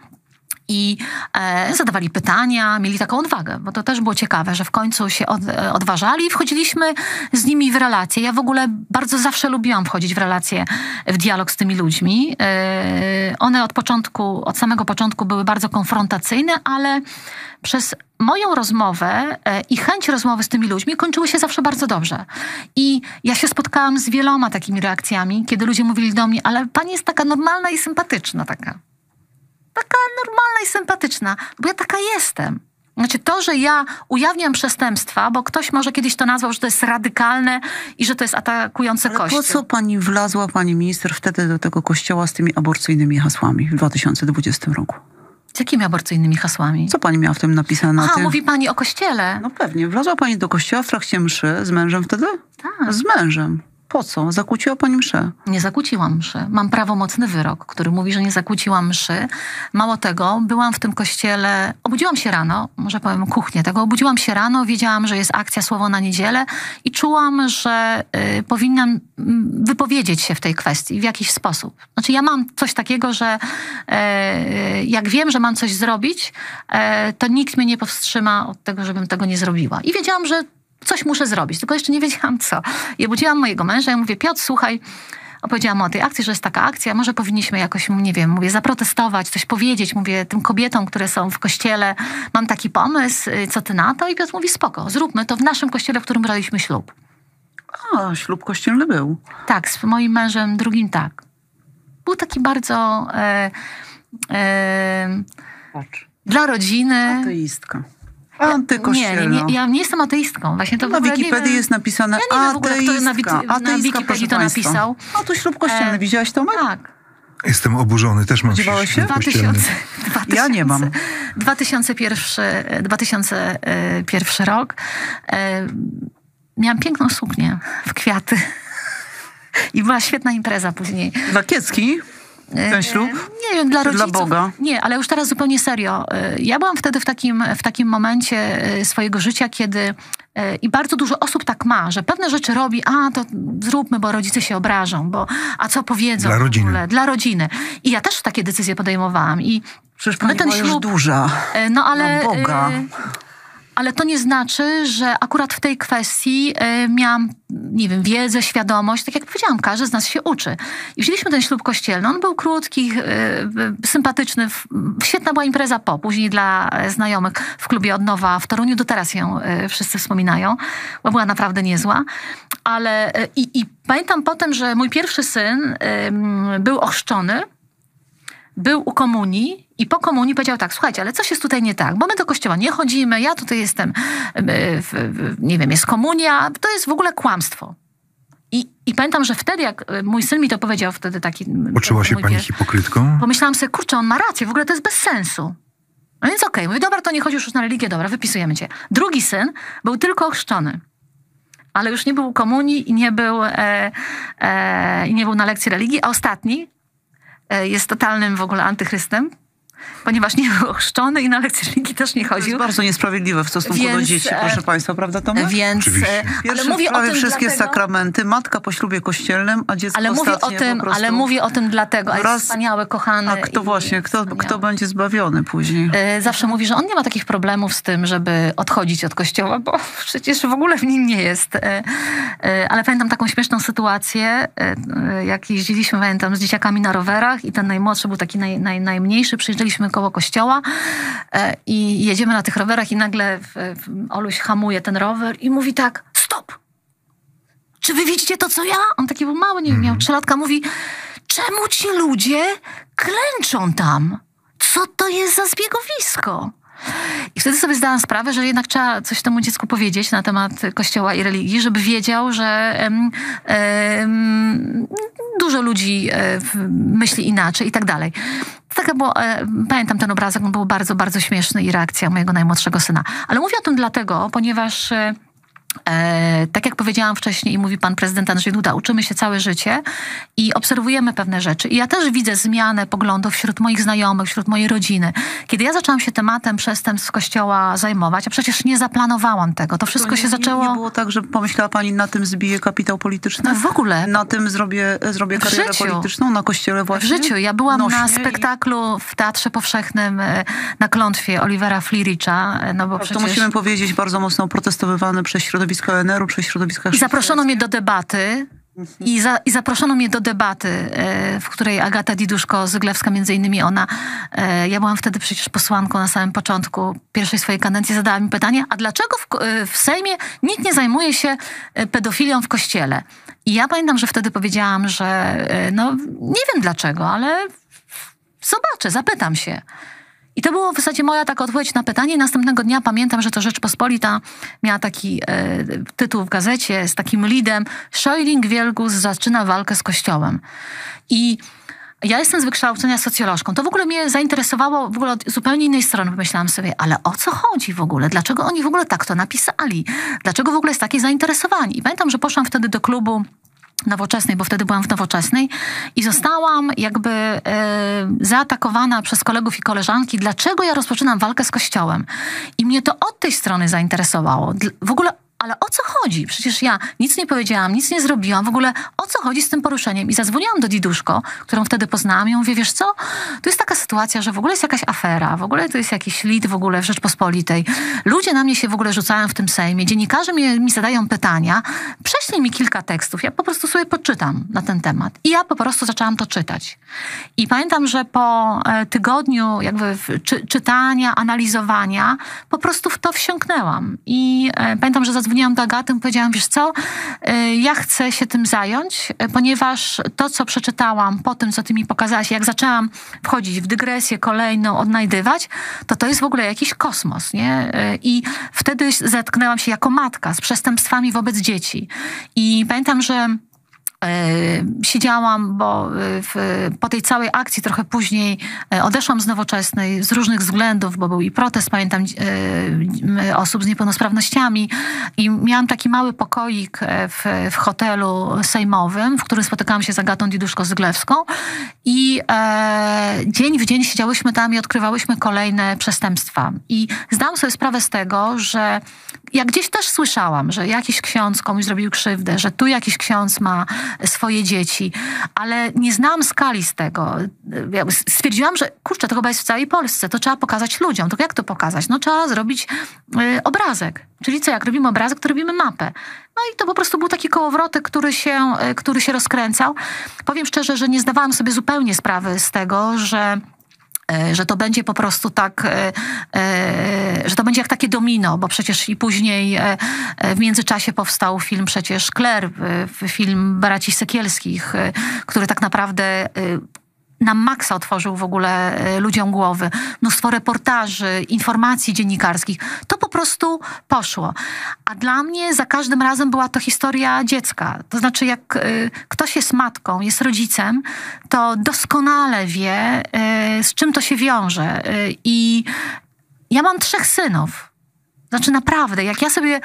I e, zadawali pytania, mieli taką odwagę, bo to też było ciekawe, że w końcu się od, e, odważali i wchodziliśmy z nimi w relacje. Ja w ogóle bardzo zawsze lubiłam wchodzić w relacje, w dialog z tymi ludźmi. E, one od początku, od samego początku były bardzo konfrontacyjne, ale przez moją rozmowę e, i chęć rozmowy z tymi ludźmi kończyły się zawsze bardzo dobrze. I ja się spotkałam z wieloma takimi reakcjami, kiedy ludzie mówili do mnie, ale pani jest taka normalna i sympatyczna taka taka normalna i sympatyczna, bo ja taka jestem. Znaczy to, że ja ujawniam przestępstwa, bo ktoś może kiedyś to nazwał, że to jest radykalne i że to jest atakujące Ale kościół. po co pani wlazła, pani minister, wtedy do tego kościoła z tymi aborcyjnymi hasłami w 2020 roku? Z jakimi aborcyjnymi hasłami? Co pani miała w tym napisane na Aha, tym? mówi pani o kościele. No pewnie. Wlazła pani do kościoła w trakcie mszy z mężem wtedy? Tak. Z mężem. Po co? Zakłóciła pani mszę. Nie zakłóciłam mszy. Mam prawomocny wyrok, który mówi, że nie zakłóciłam mszy. Mało tego, byłam w tym kościele, obudziłam się rano, może powiem kuchnię tego, obudziłam się rano, wiedziałam, że jest akcja Słowo na niedzielę i czułam, że y, powinnam mm, wypowiedzieć się w tej kwestii w jakiś sposób. Znaczy ja mam coś takiego, że e, jak wiem, że mam coś zrobić, e, to nikt mnie nie powstrzyma od tego, żebym tego nie zrobiła. I wiedziałam, że coś muszę zrobić, tylko jeszcze nie wiedziałam co. I obudziłam mojego męża i mówię, Piotr, słuchaj, opowiedziałam o tej akcji, że jest taka akcja, może powinniśmy jakoś, nie wiem, mówię, zaprotestować, coś powiedzieć, mówię tym kobietom, które są w kościele, mam taki pomysł, y, co ty na to? I Piotr mówi, spoko, zróbmy to w naszym kościele, w którym braliśmy ślub. A, ślub kościelny był. Tak, z moim mężem drugim tak. Był taki bardzo e, e, dla rodziny. Ateistka. Nie, Antykościelna. nie, nie, ja nie jestem ateistką. Właśnie to w Na nie Wikipedii wiem- jest napisane Ja nie wiem w ogóle, kto na ateistka. Na Ateistka, Wikipedii to państwa. napisał. No to ślub kościelny. E, Widziałaś Tomek? Tak. Jestem oburzony, też mam się? ślub kościelny. 2000, 2000, Ja nie mam. 2001, 2001 rok. E, Miałam piękną suknię w kwiaty. I była świetna impreza później. Dla Kiecki? Ten ślub? Nie wiem, dla rodziców. Boga? Nie, ale już teraz zupełnie serio. Y, Ja byłam wtedy w takim, w takim momencie y, swojego życia, kiedy i bardzo dużo osób tak ma, że pewne rzeczy robi, a to zróbmy, bo rodzice się obrażą, bo a co powiedzą Dla w rodziny. ogóle, dla rodziny. I ja też takie decyzje podejmowałam i Przecież My pani ten ślub- duża. E, No ale. Boga. Ale to nie znaczy, że akurat w tej kwestii e, miałam, nie wiem, wiedzę, świadomość. Tak jak powiedziałam, każdy z nas się uczy. I wzięliśmy ten ślub kościelny. On był krótki, e, e, sympatyczny. Świetna była impreza po, później dla znajomych w klubie Odnowa w Toruniu. Do teraz ją e, wszyscy wspominają, bo była naprawdę niezła. Ale e, i, i pamiętam potem, że mój pierwszy syn był ochrzczony był u komunii i po komunii powiedział tak, słuchajcie, ale coś jest tutaj nie tak, bo my do kościoła nie chodzimy, ja tutaj jestem, e, nie wiem, jest komunia, to jest w ogóle kłamstwo. I, I pamiętam, że wtedy, jak e, mój syn mi to powiedział, wtedy taki... Poczuła się pani pies- hipokrytką? Pomyślałam sobie, kurczę, on ma rację, w ogóle to jest bez sensu. No więc okej, mówię, dobra, to nie chodzisz już na religię, dobra, wypisujemy cię. Drugi syn był tylko ochrzczony. Ale już nie był komunii i nie był, e, e, i nie był na lekcji religii, a ostatni e, jest totalnym w ogóle antychrystem, ponieważ nie był ochrzczony i na lekcji religii też nie To jest chodził. bardzo niesprawiedliwe w stosunku do Więc, dzieci, e, proszę państwa, prawda Tomek? Więc, Oczywiście. e, ale mówię o tym wszystkie dlatego, sakramenty, matka po ślubie kościelnym, a dziecko ale mówię o tym, prostu... ale mówię o tym dlatego, a jest wspaniały, kochany. A kto właśnie, kto, wspaniały. kto będzie zbawiony później? E, zawsze mówi, że on nie ma takich problemów z tym, żeby odchodzić od kościoła, bo przecież w ogóle w nim nie jest. E, e, Ale pamiętam taką śmieszną sytuację, jak jeździliśmy, pamiętam, z dzieciakami na rowerach i ten najmłodszy był taki naj, naj, najmniejszy, przyjeżdżaliśmy koło kościoła e, i jedziemy na tych rowerach i nagle Oluś hamuje ten rower i mówi tak, stop! Czy wy widzicie to, co ja? On taki był mały, nie wiem, miał trzylatka, mówi, czemu ci ludzie klęczą tam? Co to jest za zbiegowisko? I wtedy sobie zdałam sprawę, że jednak trzeba coś temu dziecku powiedzieć na temat kościoła i religii, żeby wiedział, że dużo ludzi e, myśli inaczej i tak dalej. Taka było, e, pamiętam ten obrazek, on był bardzo, bardzo śmieszny i reakcja mojego najmłodszego syna. Ale mówię o tym dlatego, ponieważ E, tak jak powiedziałam wcześniej i mówi pan prezydent Andrzej Duda, uczymy się całe życie i obserwujemy pewne rzeczy. I ja też widzę zmianę poglądów wśród moich znajomych, wśród mojej rodziny. Kiedy ja zaczęłam się tematem przestępstw kościoła zajmować, a przecież nie zaplanowałam tego, to wszystko To się nie, zaczęło... Nie, nie było tak, że pomyślała pani, na tym zbije kapitał polityczny? No w ogóle. Na tym zrobię, zrobię W karierę życiu. polityczną? Na kościele W właśnie? życiu. Ja byłam Nośnie na i- spektaklu w Teatrze Powszechnym e, na klątwie Olivera Fliricha, e, no bo To przecież... musimy powiedzieć, bardzo mocno protestowywany przez środowisko Przez środowiska I zaproszono mnie do debaty. I, za, I zaproszono mnie do debaty, e, w której Agata Diduszko-Zyglewska, między innymi ona, e, ja byłam wtedy przecież posłanką na samym początku pierwszej swojej kadencji, zadała mi pytanie, a dlaczego w, e, w Sejmie nikt nie zajmuje się pedofilią w kościele? I ja pamiętam, że wtedy powiedziałam, że no nie wiem dlaczego, ale zobaczę, zapytam się. I to było w zasadzie moja taka odpowiedź na pytanie. Następnego dnia pamiętam, że to Rzeczpospolita miała taki e, tytuł w gazecie z takim lidem Szojling Wielgus zaczyna walkę z Kościołem. I ja jestem z wykształcenia socjolożką. To w ogóle mnie zainteresowało w ogóle od zupełnie innej strony. Pomyślałam sobie, ale o co chodzi w ogóle? Dlaczego oni w ogóle tak to napisali? Dlaczego w ogóle jest takie zainteresowanie? I pamiętam, że poszłam wtedy do klubu nowoczesnej, bo wtedy byłam w nowoczesnej i zostałam jakby e, zaatakowana przez kolegów i koleżanki, dlaczego ja rozpoczynam walkę z Kościołem. I mnie to od tej strony zainteresowało. W ogóle ale o co chodzi? Przecież ja nic nie powiedziałam, nic nie zrobiłam. W ogóle o co chodzi z tym poruszeniem? I zadzwoniłam do Diduszko, którą wtedy poznałam i mówię, wiesz co? To jest taka sytuacja, że w ogóle jest jakaś afera, w ogóle to jest jakiś lit w ogóle w Rzeczpospolitej. Ludzie na mnie się w ogóle rzucają w tym Sejmie, dziennikarze mnie, mi zadają pytania. Prześlij mi kilka tekstów, ja po prostu sobie poczytam na ten temat. I ja po prostu zaczęłam to czytać. I pamiętam, że po e, tygodniu jakby czy, czytania, analizowania, po prostu w to wsiąknęłam. I e, pamiętam, że zadzwoniłam do Agaty powiedziałam, wiesz co, e, ja chcę się tym zająć, ponieważ to, co przeczytałam po tym, co ty mi pokazałaś, jak zaczęłam wchodzić w dygresję kolejną, odnajdywać, to to jest w ogóle jakiś kosmos, nie? E, I wtedy zetknęłam się jako matka z przestępstwami wobec dzieci. I pamiętam, że Siedziałam, bo e, w, po tej całej akcji trochę później e, odeszłam z nowoczesnej z różnych względów, bo był i protest, pamiętam, e, osób z niepełnosprawnościami i miałam taki mały pokoik e, w, w hotelu sejmowym, w którym spotykałam się z Agatą Diduszko-Zyglewską i e, dzień w dzień siedziałyśmy tam i odkrywałyśmy kolejne przestępstwa. I zdałam sobie sprawę z tego, że ja gdzieś też słyszałam, że jakiś ksiądz komuś zrobił krzywdę, że tu jakiś ksiądz ma swoje dzieci, ale nie znałam skali z tego. Stwierdziłam, że kurczę, to chyba jest w całej Polsce, to trzeba pokazać ludziom. To jak to pokazać? No trzeba zrobić y, obrazek. Czyli co, jak robimy obrazek, to robimy mapę. No i to po prostu był taki kołowrotek, który się, y, który się rozkręcał. Powiem szczerze, że nie zdawałam sobie zupełnie sprawy z tego, że że to będzie po prostu tak, e, e, że to będzie jak takie domino, bo przecież i później e, e, w międzyczasie powstał film przecież Claire, e, film Braci Sekielskich, e, który tak naprawdę e, na maksa otworzył w ogóle e, ludziom głowy. Mnóstwo reportaży, informacji dziennikarskich. To po prostu poszło. A dla mnie za każdym razem była to historia dziecka. To znaczy, jak e, ktoś jest matką, jest rodzicem, to doskonale wie, e, z czym to się wiąże. I ja mam trzech synów. Znaczy naprawdę, jak ja sobie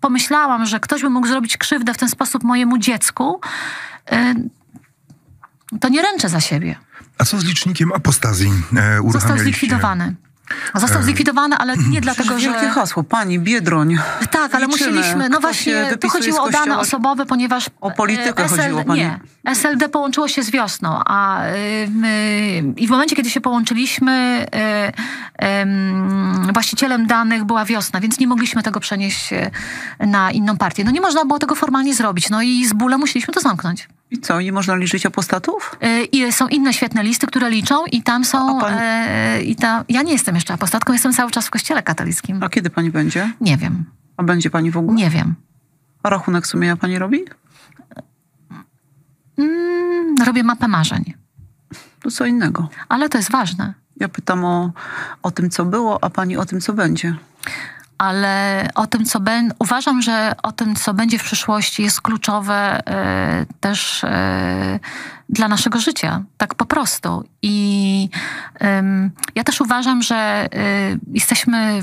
pomyślałam, że ktoś by mógł zrobić krzywdę w ten sposób mojemu dziecku, to nie ręczę za siebie. A co z licznikiem apostazji e, Został zlikwidowany. Został zlikwidowany, ale nie dlatego, Przecież wielkie że... hasło, pani Biedroń. Tak, ale Liczymy, musieliśmy, no właśnie, tu chodziło o dane osobowe, ponieważ... O politykę e, chodziło, pani. Nie, SLD połączyło się z wiosną, a my, i w momencie, kiedy się połączyliśmy, ym, właścicielem danych była wiosna, więc nie mogliśmy tego przenieść na inną partię. No nie można było tego formalnie zrobić, no i z bólem musieliśmy to zamknąć. I co, nie można liczyć apostatów? Y, I są inne świetne listy, które liczą i tam są... Pan- e, i ta, ja nie jestem jeszcze apostatką, jestem cały czas w kościele katolickim. A kiedy pani będzie? Nie wiem, A będzie pani w ogóle? nie wiem. A rachunek sumienia pani robi? Mm, robię mapę marzeń, To co innego. ale to jest ważne. Ja pytam o, o tym, co było, a pani o tym, co będzie. Ale o tym, co będzie, uważam, że o tym, co będzie w przyszłości, jest kluczowe e, też e, dla naszego życia, tak po prostu. I ja też uważam, że e, jesteśmy.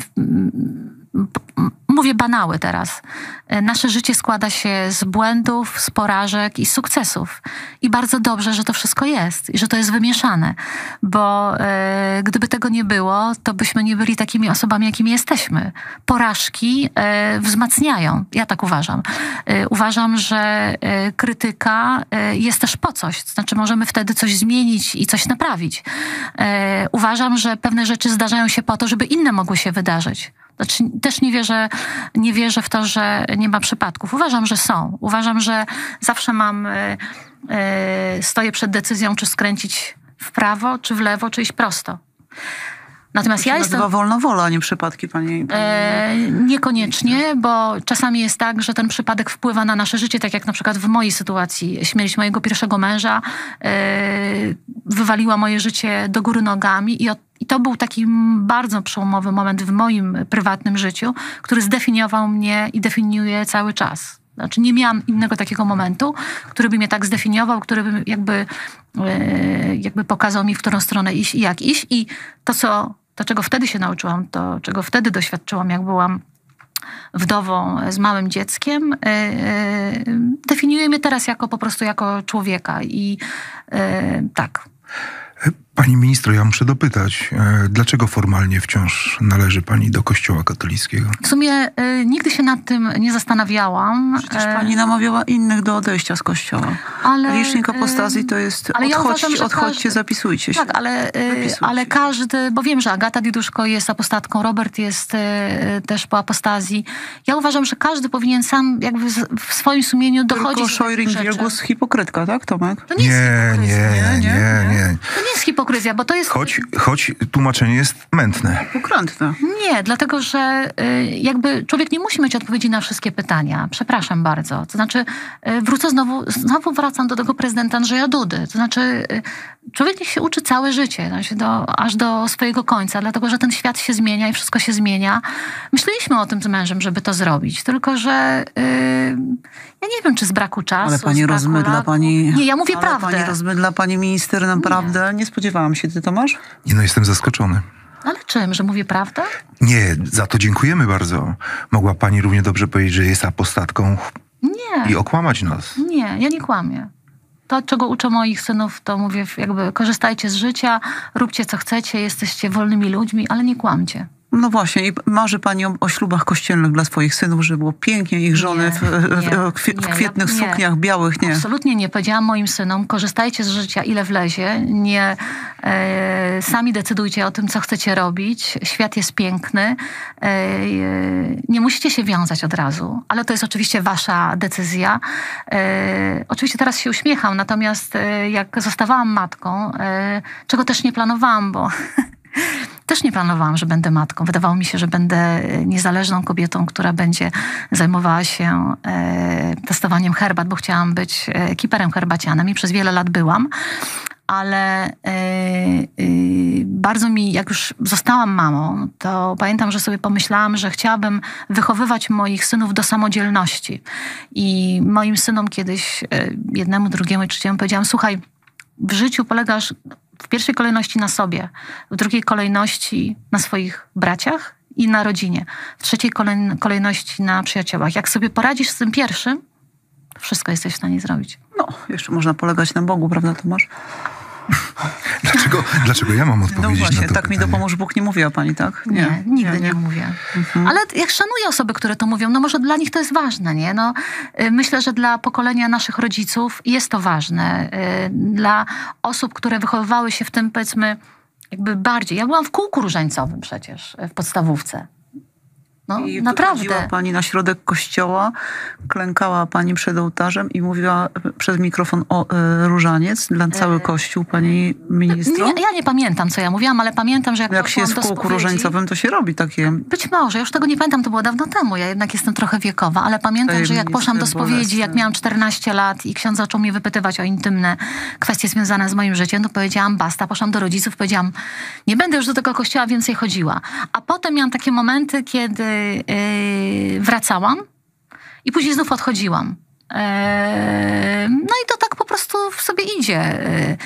Mówię banały teraz. E, Nasze życie składa się z błędów, z porażek i sukcesów. I bardzo dobrze, że to wszystko jest i że to jest wymieszane, bo e, gdyby tego nie było, to byśmy nie byli takimi osobami, jakimi jesteśmy. Porażki e, wzmacniają. Ja tak uważam. E, uważam, że e, krytyka e, jest też po coś. To znaczy, możemy wtedy coś zmienić i coś naprawić. Uważam, że pewne rzeczy zdarzają się po to, żeby inne mogły się wydarzyć. Znaczy, też nie wierzę, nie wierzę w to, że nie ma przypadków. Uważam, że są. Uważam, że zawsze mam, e, e, stoję przed decyzją, czy skręcić w prawo, czy w lewo, czy iść prosto. Natomiast To ja jestem... wolna wola, a nie przypadki, pani. pani E, niekoniecznie, bo czasami jest tak, że ten przypadek wpływa na nasze życie, tak jak na przykład w mojej sytuacji. Śmierć mojego pierwszego męża e, wywaliła moje życie do góry nogami i, od, i to był taki bardzo przełomowy moment w moim prywatnym życiu, który zdefiniował mnie i definiuje cały czas. Znaczy nie miałam innego takiego momentu, który by mnie tak zdefiniował, który by jakby, e, jakby pokazał mi, w którą stronę iść i jak iść. I to, co, to, czego wtedy się nauczyłam, to, czego wtedy doświadczyłam, jak byłam wdową z małym dzieckiem, e, e, definiuje mnie teraz jako po prostu jako człowieka i tak. Pani ministro, ja muszę dopytać, e, dlaczego formalnie wciąż należy pani do Kościoła katolickiego? W sumie e, nigdy się nad tym nie zastanawiałam. Przecież e, pani namawiała innych do odejścia z kościoła. ale, Licznik apostazji to jest ale ja odchodźcie, uważam, odchodźcie, każdy- zapisujcie się. Tak, ale, Zapisujcie. ale każdy, bo wiem, że Agata Diduszko jest apostatką, Robert jest e, też po apostazji. Ja uważam, że każdy powinien sam jakby z- w swoim sumieniu dochodzić Tylko do Szojring rzeczy. Wielgus hipokrytka, tak Tomek? To nie, jest hipokryzja. nie, nie, nie. To nie jest hipokryzja, bo to jest... Choć, choć tłumaczenie jest mętne. Pokrętne. Nie, dlatego że y, jakby człowiek nie musi mieć odpowiedzi na wszystkie pytania. Przepraszam bardzo. To znaczy, y, wrócę znowu, znowu wracam do tego prezydenta Andrzeja Dudy. To znaczy, y, człowiek niech się uczy całe życie, znaczy do, aż do swojego końca, dlatego że ten świat się zmienia i wszystko się zmienia. Myśleliśmy o tym z mężem, żeby to zrobić, tylko że y, ja nie wiem, czy z braku czasu. Ale pani rozmydla, pani... Nie, ja mówię ale prawdę. pani rozmydla, pani minister, naprawdę. Nie. spodziewałam się. Ty, Tomasz? Nie no, jestem zaskoczony. Ale czym, że mówię prawdę? Nie, za to dziękujemy bardzo. Mogła pani równie dobrze powiedzieć, że jest apostatką Nie. i okłamać nas. Nie, ja nie kłamię. To, czego uczę moich synów, to mówię, jakby korzystajcie z życia, róbcie co chcecie, jesteście wolnymi ludźmi, ale nie kłamcie. No właśnie, i marzy pani o, o ślubach kościelnych dla swoich synów, żeby było pięknie ich żony Nie, w, nie, w, kwie- w nie, kwietnych ja- sukniach białych, nie. Absolutnie nie. Powiedziałam moim synom, korzystajcie z życia ile wlezie, nie e, sami decydujcie o tym, co chcecie robić. Świat jest piękny. E, e, nie musicie się wiązać od razu, ale to jest oczywiście wasza decyzja. E, oczywiście teraz się uśmiecham, natomiast e, jak zostawałam matką, e, czego też nie planowałam, bo Też nie planowałam, że będę matką. Wydawało mi się, że będę e, niezależną kobietą, która będzie zajmowała się e, testowaniem herbat, bo chciałam być e, kiperem herbacianem i przez wiele lat byłam. Ale bardzo mi, jak już zostałam mamą, to pamiętam, że sobie pomyślałam, że chciałabym wychowywać moich synów do samodzielności. I moim synom kiedyś, jednemu, drugiemu i trzeciemu powiedziałam, słuchaj, w życiu polegasz w pierwszej kolejności na sobie, w drugiej kolejności na swoich braciach i na rodzinie, w trzeciej kolej- kolejności na przyjaciołach. Jak sobie poradzisz z tym pierwszym, wszystko jesteś w stanie zrobić. No, jeszcze można polegać na Bogu, prawda Tomasz? Dlaczego, dlaczego ja mam No odpowiedzieć właśnie, na to tak mi pytanie? dopomóż Bóg nie mówiła pani, tak? Nie, nigdy nie, mówię. Ale jak szanuję osoby, które to mówią, no może dla nich to jest ważne, nie? No, y, myślę, że dla pokolenia naszych rodziców jest to ważne. Y, Dla osób, które wychowywały się w tym, powiedzmy, jakby bardziej. Ja byłam w kółku różańcowym przecież y, w podstawówce. No, I naprawdę. pani na środek kościoła, klękała pani przed ołtarzem i mówiła przez mikrofon o e, różaniec dla cały kościół, pani ministro? Nie, ja nie pamiętam, co ja mówiłam, ale pamiętam, że jak, Jak się jest w kółku spowiedzi- różańcowym, to się robi takie... Być może, ja już tego nie pamiętam, to było dawno temu, ja jednak jestem trochę wiekowa, ale pamiętam, że jak poszłam do spowiedzi, bolesne. jak miałam 14 lat i ksiądz zaczął mnie wypytywać o intymne kwestie związane z moim życiem, to powiedziałam basta, poszłam do rodziców, powiedziałam, nie będę już do tego kościoła więcej chodziła. A potem miałam takie momenty, kiedy wracałam i później znów odchodziłam. Eee, No i to tak po prostu w sobie idzie. Eee,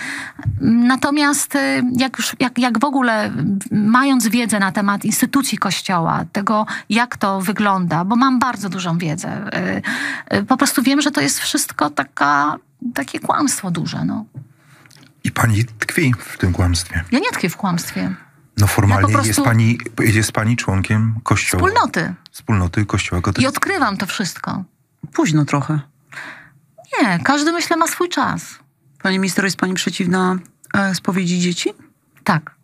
Natomiast e, jak, już, jak, jak w ogóle mając wiedzę na temat instytucji Kościoła, tego jak to wygląda, bo mam bardzo dużą wiedzę, e, e, po prostu wiem, że to jest wszystko taka, takie kłamstwo duże. No. I pani tkwi w tym kłamstwie. Ja nie tkwię w kłamstwie. No formalnie prostu- jest, pani, jest pani członkiem kościoła. Wspólnoty. Wspólnoty Kościoła I katolickiego. odkrywam to wszystko. Późno trochę. Nie, każdy myślę ma swój czas. Pani minister, jest pani przeciwna e, spowiedzi dzieci? Tak.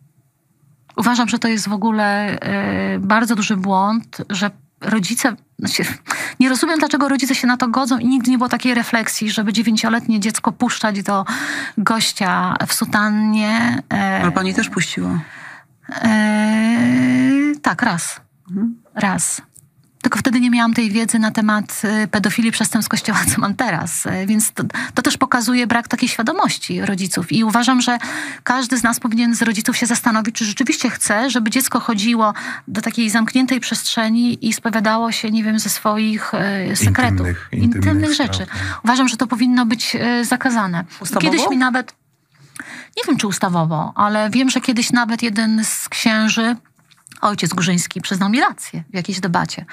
Uważam, że to jest w ogóle e, bardzo duży błąd, że rodzice. Znaczy, nie rozumiem, dlaczego rodzice się na to godzą i nigdy nie było takiej refleksji, żeby dziewięcioletnie dziecko puszczać do gościa w sutannie. E, Ale pani też puściła. E, tak, raz. Raz. Tylko wtedy nie miałam tej wiedzy na temat e, pedofilii przestępstw kościoła, co mam teraz. E, Więc to, to też pokazuje brak takiej świadomości rodziców. I uważam, że każdy z nas powinien z rodziców się zastanowić, czy rzeczywiście chce, żeby dziecko chodziło do takiej zamkniętej przestrzeni i spowiadało się, nie wiem, ze swoich e, sekretów. Intymnych- intymnych spraw, rzeczy. tak. Uważam, że to powinno być zakazane. Ustawowo? Kiedyś mi nawet nie wiem, czy ustawowo, ale wiem, że kiedyś nawet jeden z księży, ojciec Górzyński, przyznał mi rację w jakiejś debacie.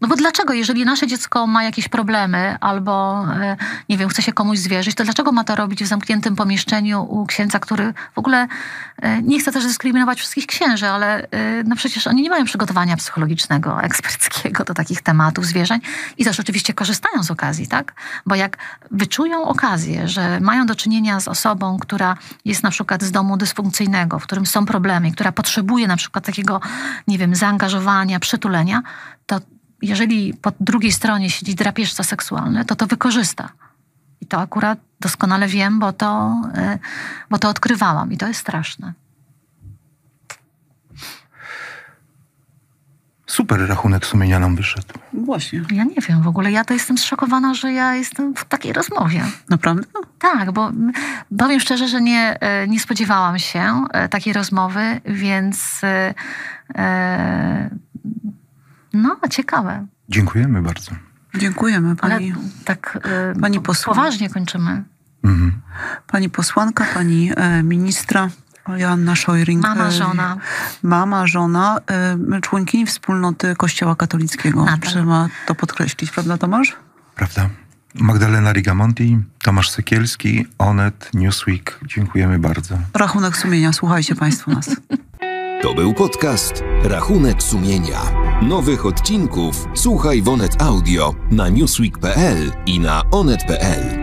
No bo dlaczego, jeżeli nasze dziecko ma jakieś problemy albo, e, nie wiem, chce się komuś zwierzyć, to dlaczego ma to robić w zamkniętym pomieszczeniu u księdza, który w ogóle, e, nie chcę też dyskryminować wszystkich księży, ale e, no przecież oni nie mają przygotowania psychologicznego, eksperckiego do takich tematów zwierzeń i też oczywiście korzystają z okazji, tak? Bo jak wyczują okazję, że mają do czynienia z osobą, która jest na przykład z domu dysfunkcyjnego, w którym są problemy, która potrzebuje na przykład takiego, nie wiem, zaangażowania, przytulenia, jeżeli po drugiej stronie siedzi drapieżca seksualny, to to wykorzysta. I to akurat doskonale wiem, bo to, y, bo to odkrywałam i to jest straszne. Super rachunek sumienia nam wyszedł. Właśnie. Ja nie wiem w ogóle, ja to jestem zszokowana, że ja jestem w takiej rozmowie. Naprawdę? Tak, bo powiem szczerze, że nie, e, nie spodziewałam się e, takiej rozmowy, więc e, e, no, ciekawe. Dziękujemy bardzo. Dziękujemy Ale pani, tak e, Pani poważnie kończymy. Mhm. pani posłanka, pani e, ministra Joanna Szojring. Mama, e, żona. Mama, żona, e, członkini wspólnoty Kościoła katolickiego. Nadal. Trzeba to podkreślić, prawda Tomasz? Prawda? Magdalena Rigamonti, Tomasz Sekielski, Onet, Newsweek. Dziękujemy bardzo. Rachunek sumienia, słuchajcie państwo nas. To był podcast Rachunek Sumienia. Nowych odcinków słuchaj w Onet Audio na newsweek.pl i na onet.pl.